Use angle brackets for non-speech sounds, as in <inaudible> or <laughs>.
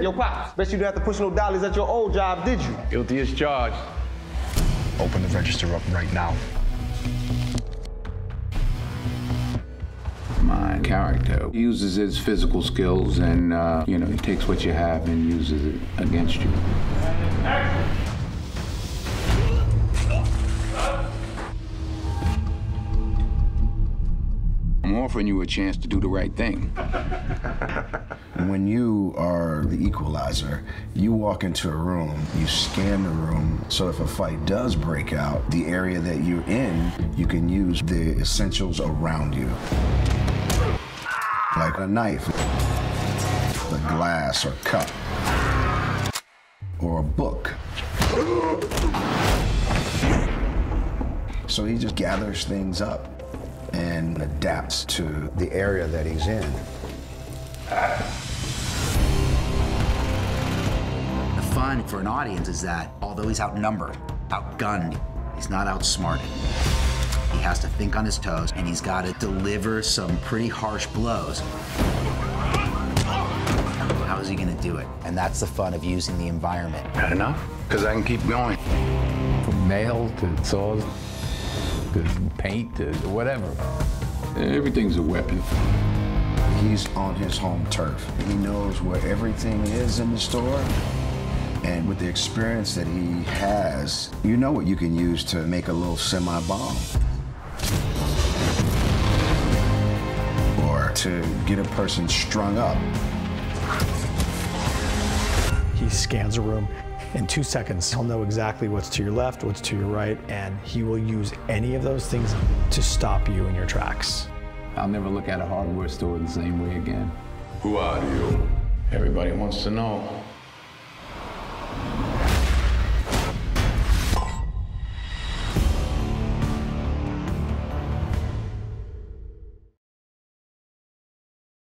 Yo, Pops, bet you didn't have to push no dollies at your old job, did you? Guilty as charged. Open the register up right now. My character uses his physical skills and, uh, you know, he takes what you have and uses it against you. I'm offering you a chance to do the right thing. <laughs> When you are the equalizer, you walk into a room, you scan the room, so if a fight does break out, the area that you're in, you can use the essentials around you. Like a knife, a glass or cup, or a book. So he just gathers things up and adapts to the area that he's in. The for an audience is that although he's outnumbered, outgunned, he's not outsmarted. He has to think on his toes and he's got to deliver some pretty harsh blows. How is he going to do it? And that's the fun of using the environment. Got enough? Because I can keep going. From nails to saws to paint to whatever. Everything's a weapon. He's on his home turf. He knows where everything is in the store. And with the experience that he has, you know what you can use to make a little semi bomb. Or to get a person strung up. He scans a room. In two seconds, he'll know exactly what's to your left, what's to your right, and he will use any of those things to stop you in your tracks. I'll never look at a hardware store the same way again. Who are you? Everybody wants to know.